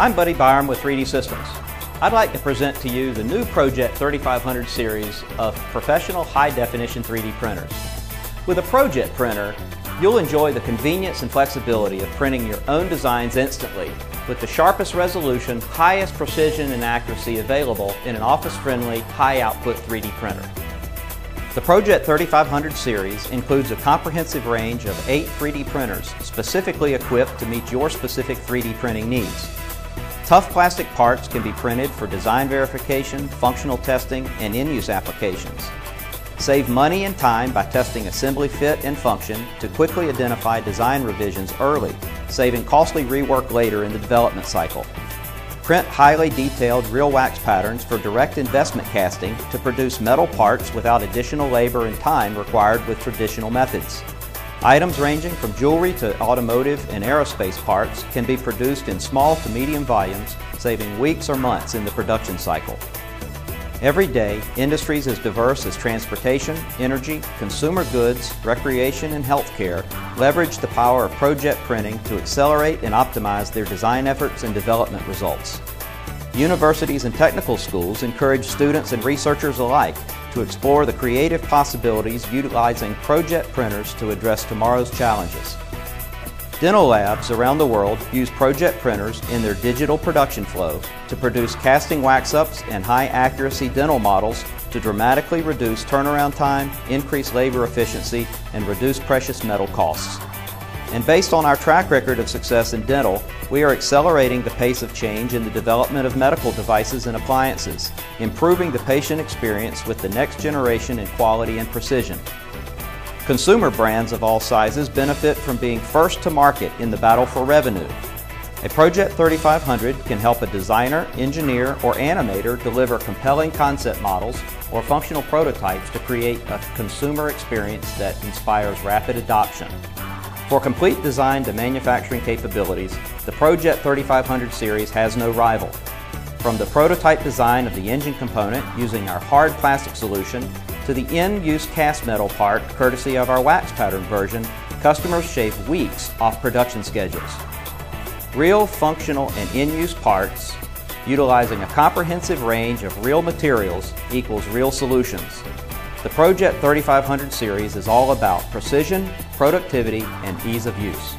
I'm Buddy Byrum with 3D Systems. I'd like to present to you the new ProJet 3500 series of professional high-definition 3D printers. With a ProJet printer, you'll enjoy the convenience and flexibility of printing your own designs instantly with the sharpest resolution, highest precision and accuracy available in an office-friendly, high-output 3D printer. The ProJet 3500 series includes a comprehensive range of eight 3D printers specifically equipped to meet your specific 3D printing needs. Tough plastic parts can be printed for design verification, functional testing, and in-use applications. Save money and time by testing assembly fit and function to quickly identify design revisions early, saving costly rework later in the development cycle. Print highly detailed real wax patterns for direct investment casting to produce metal parts without additional labor and time required with traditional methods. Items ranging from jewelry to automotive and aerospace parts can be produced in small to medium volumes, saving weeks or months in the production cycle. Every day, industries as diverse as transportation, energy, consumer goods, recreation, and healthcare leverage the power of ProJet printing to accelerate and optimize their design efforts and development results. Universities and technical schools encourage students and researchers alike to explore the creative possibilities utilizing ProJet printers to address tomorrow's challenges. Dental labs around the world use ProJet printers in their digital production flow to produce casting wax-ups and high-accuracy dental models to dramatically reduce turnaround time, increase labor efficiency, and reduce precious metal costs. And based on our track record of success in dental, we are accelerating the pace of change in the development of medical devices and appliances, improving the patient experience with the next generation in quality and precision. Consumer brands of all sizes benefit from being first to market in the battle for revenue. A ProJet 3500 can help a designer, engineer, or animator deliver compelling concept models or functional prototypes to create a consumer experience that inspires rapid adoption. For complete design to manufacturing capabilities, the ProJet 3500 series has no rival. From the prototype design of the engine component using our hard plastic solution to the in-use cast metal part courtesy of our wax pattern version, customers shave weeks off production schedules. Real functional and in-use parts utilizing a comprehensive range of real materials equals real solutions. The ProJet 3500 series is all about precision, productivity, and ease of use.